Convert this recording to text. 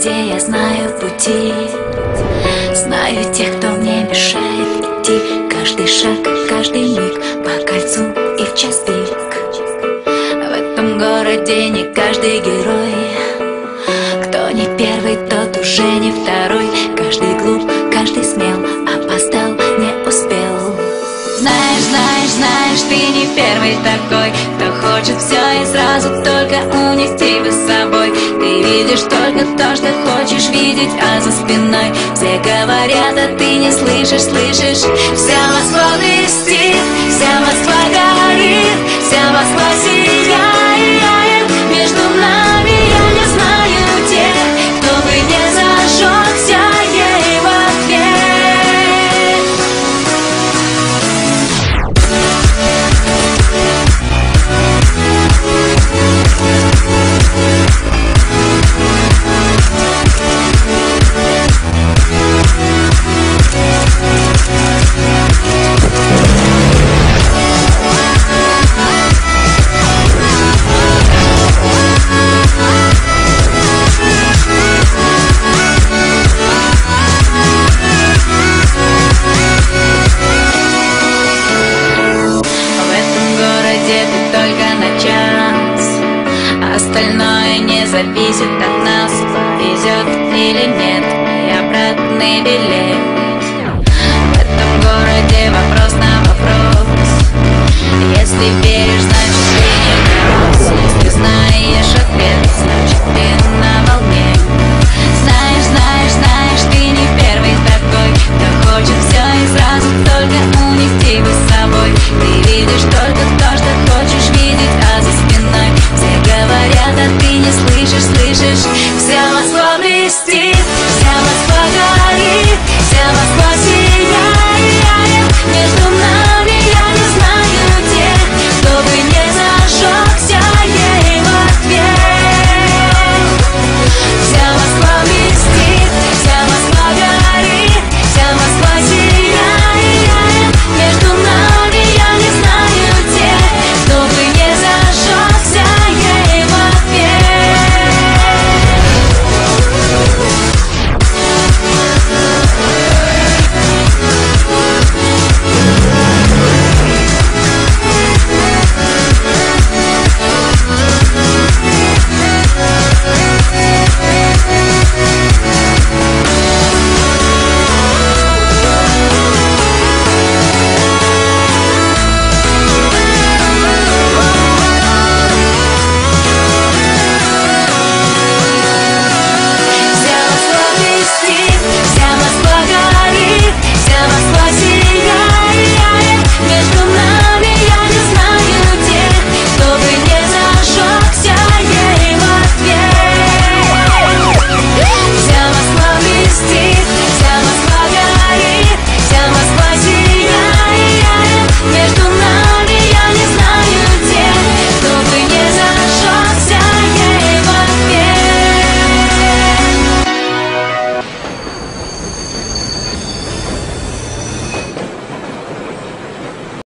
городе я знаю пути. Знаю тех, кто мне мешает идти. Каждый шаг, каждый миг по кольцу и в час пик. В этом городе не каждый герой. Кто не первый, тот уже не второй. Каждый глуп, каждый смел, первый такой Кто хочет все и сразу только унести бы с собой. Ты видишь только то, что хочешь видеть, а за спиной Все говорят, а ты не слышишь, слышишь. Вся Москва блестит, вся Москва горит ты только на час. Остальное не зависит от нас Повезет или нет. И обратный билет. В этом городе вопрос на вопрос. Если веришь, Steve.